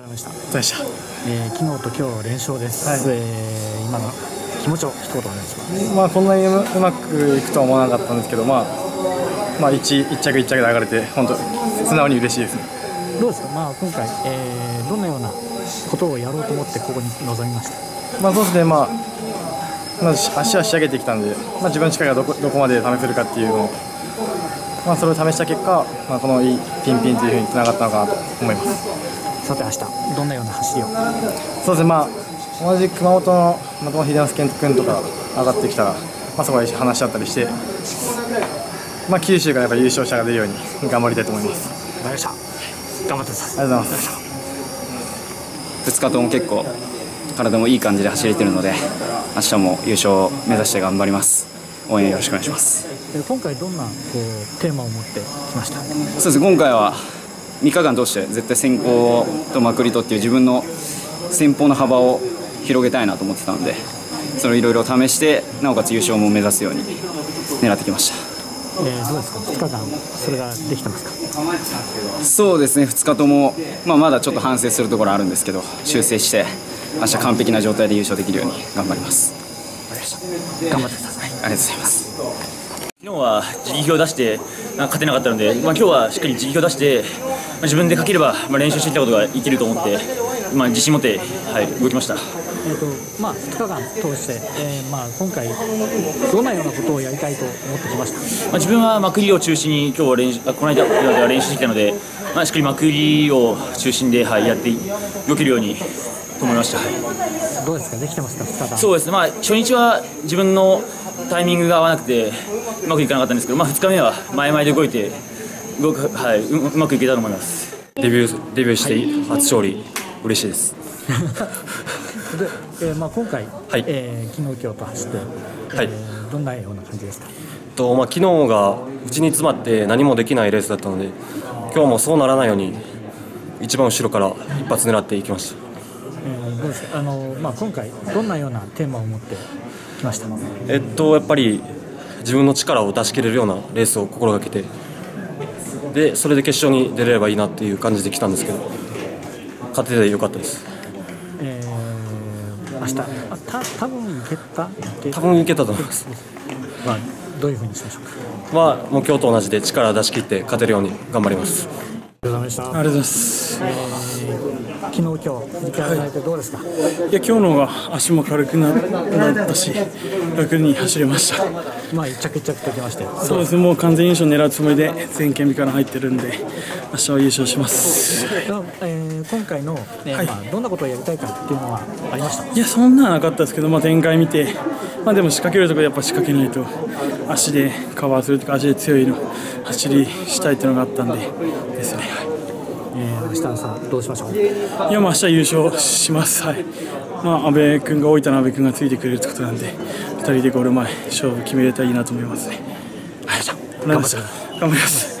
ざいました。でした。えー、昨日と今日連勝です。はいえー、今の気持ちを一言お願いします。まあこんなにううまくいくとは思わなかったんですけど、まあまあ一一着一着で上がれて本当素直に嬉しいですね。どうですか？まあ今回、えー、どのようなことをやろうと思ってここに臨みました？まあそうですね。まあまず足は仕上げてきたんで、まあ自分の力がどこどこまで試せるかっていうのを。まあ、それを試した結果、まあ、このいいピンピンというふうにつながったのかなと思いますさて明日どんなような走りを？そうですね、まあ、同じ熊本の松本秀之君とか上がってきたら、まあ、そこで話し合ったりして、まあ、九州がやっぱ優勝者が出るように頑張りたいと思います。わかりました。頑張ってください。ありがとうございます。2日とも結構体もいい感じで走れてるので明日も優勝を目指して頑張ります応援よろしくお願いしますえー今回どんなこうテーマを持ってきました？そうです今回は3日間通して絶対先行とまくりとっていう自分の先方の幅を広げたいなと思ってたのでそれをいろいろ試してなおかつ優勝も目指すように狙ってきました。えー、どうですか？2日間それができてますか？そうですね。2日とも、まあ、まだちょっと反省するところあるんですけど修正して明日完璧な状態で優勝できるように頑張ります。頑張ってください。ありがとうございます昨日は自力を出して勝てなかったので、まあ、今日はしっかり自力を出して、まあ、自分でかければ、まあ、練習してきたことがいけると思って、まあ、自信持って、はい、動きました。えーとまあ、2日間通して、えーまあ、今回、どんなようなことをやりたいと思ってきました？まあ、自分はまくりを中心に今日は練習あこの間では練習してきたので、まあ、しっかりまくりを中心で、はい、やって動けるようにと思いました。はいどうですか、できてますか、2日間。そうですね、まあ、初日は自分のタイミングが合わなくてうまくいかなかったんですけど、まあ、2日目は前々で動いて動く、はい、ううまくいけたと思います。デビューデビューして初勝利嬉しいです。で、えーまあ、今回、はいえー昨日今日と走って、はいえーどんなような感じですか？とまあ昨日が内に詰まって何もできないレースだったので今日もそうならないように一番後ろから一発狙っていきました。えーどうですか？あの、まあ、今回、どんなようなテーマを持ってきました？えっとやっぱり自分の力を出し切れるようなレースを心がけてでそれで決勝に出れればいいなっていう感じで来たんですけど勝ててよかったです。えー、明日、あた多分いけた？多分いけたと思います。まあ、どういうふうにしましょうか？はもう今日と同じで力を出し切って勝てるように頑張ります。ありがとうございます。えー昨日今日振り返られてどうですか？いや今日の方が足も軽くななったし楽に走れました。まあ一着一着ときまして。そうですねもう完全優勝狙うつもりで全県日から入ってるんで明日は優勝します。えー今回の、ねはいまあ、どんなことをやりたいかっていうのはありました？いやそんなのなかったですけど、まあ、展開見て、まあ、でも仕掛けるところでやっぱ仕掛けないと足でカバーするとか足で強いの走りしたいっていうのがあったんでですね。えー、明日の朝どうしましょう？いや、まあ、明日優勝します。はい。まあ、阿部君が大分の阿部君がついてくれるってことなんで、二人でゴール前、勝負決めれたらいいなと思いますね。はい。頑張ります。頑張ります。